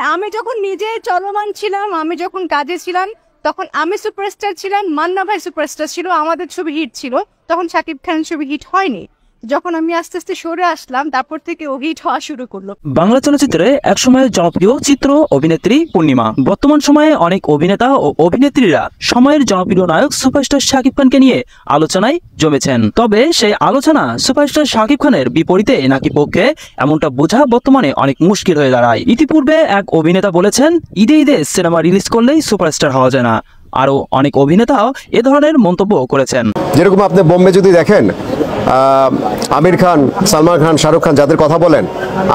আমি যখন নিজে চলমান ছিলাম, আমি যখন কাজে ছিলাম, তখন আমি সুপারস্টার ছিলাম, মান্না ভাই সুপারস্টার ছিল, আমাদের ছবি হিট ছিল, তখন শাকিব খান ছবি হিট হয়নি। যখন আমি আস্তে আস্তে সরে আসলাম তারপর থেকে ও হিট হওয়া শুরু করল। বাংলা চলচ্চিত্রে একসময় জনপ্রিয় চিত্র অভিনেত্রী পূর্ণিমা। বর্তমান সময়ে অনেক অভিনেতা ও অভিনেত্রীরা সময়ের জনপ্রিয় নায়ক সুপারস্টার শাকিব খানকে নিয়ে আলোচনায় জমেছেন। তবে সেই আলোচনা সুপারস্টার শাকিব খানের বিপরীতে নাকি পক্ষে এমনটা বোঝা বর্তমানে অনেক মুশকিল হয়ে দাঁড়ায়। ইতিপূর্বে এক অভিনেতা বলেছেন ঈদে ঈদে সিনেমা রিলিজ করলেই সুপারস্টার হওয়া যায় না। আরও অনেক অভিনেতাও এ ধরনের মন্তব্য করেছেন। যেরকম আপনি বোম্বে যদি দেখেন আমির খান, সালমান খান, শাহরুখ খান যাদের কথা বলেন,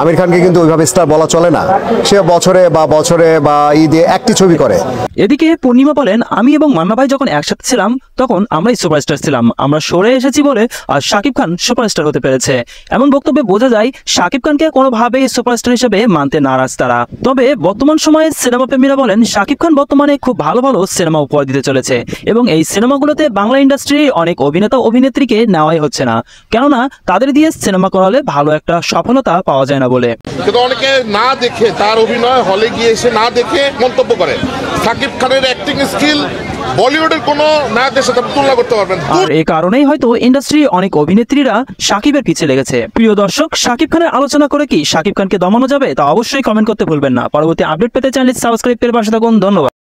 আমির খানকে কিন্তু ওইভাবে স্টার বলা চলে না। সে বছরে বা বছরে বা ঈদে একটি ছবি করে। এদিকে পূর্ণিমা বলেন, আমি এবং মান্না ভাই যখন একসাথে ছিলাম, তখন আমরাই সুপারস্টার ছিলাম। আমরা সরে এসেছি বলে আর শাকিব খান সুপারস্টার হতে পেরেছে। এমন বক্তব্যে বোঝা যায়, শাকিব খানকে কোনোভাবেই সুপারস্টার হিসেবে মানতে নারাজ তারা। তবে বর্তমান সময়ে সিনেমা প্রেমীরা বলেন, শাকিব খান বর্তমানে খুব ভালো ভালো সিনেমা উপহার দিতে চলেছে। এবং এই সিনেমাগুলোতে বাংলা ইন্ডাস্ট্রির অনেক অভিনেতা অভিনেত্রীকে নেওয়াই হচ্ছে না। কেননা তাদের দিয়ে সিনেমা করালে ভালো একটা সফলতা পাওয়া যায় না বলে। কিন্তু অনেকে না দেখে তার অভিনয় হলে গিয়ে এসে না দেখে মন্তব্য করে। সাকিব খানের অ্যাক্টিং স্কিল বলিউডের কোনো নায়কের সাথে তুলনা করতে পারবেন। আর এই কারণেই হয়তো ইন্ডাস্ট্রি অনেক অভিনেত্রীরা সাকিবের পিছিয়ে লেগেছে। প্রিয় দর্শক সাকিব খানের আলোচনা করে কি সাকিব খানকে দমানো যাবে তা অবশ্যই কমেন্ট করতে ভুলবেন না। পরবর্তী আপডেট পেতে চ্যানেল সাবস্ক্রাইব করে পাশে থাকুন। ধন্যবাদ।